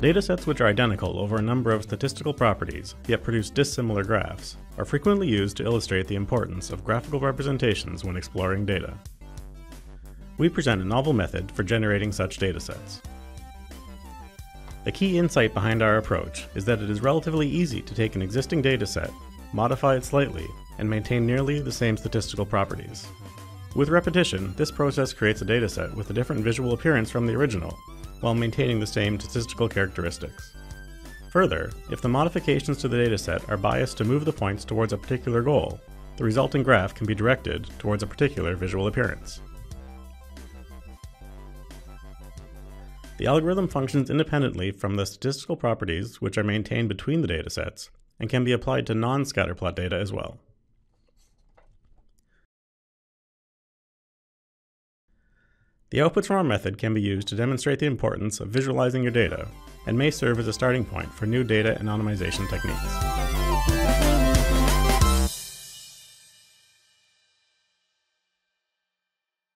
Datasets which are identical over a number of statistical properties, yet produce dissimilar graphs, are frequently used to illustrate the importance of graphical representations when exploring data. We present a novel method for generating such datasets. The key insight behind our approach is that it is relatively easy to take an existing dataset, modify it slightly, and maintain nearly the same statistical properties. With repetition, this process creates a dataset with a different visual appearance from the original, while maintaining the same statistical characteristics. Further, if the modifications to the dataset are biased to move the points towards a particular goal, the resulting graph can be directed towards a particular visual appearance. The algorithm functions independently from the statistical properties which are maintained between the datasets and can be applied to non-scatterplot data as well. The outputs from our method can be used to demonstrate the importance of visualizing your data and may serve as a starting point for new data anonymization techniques.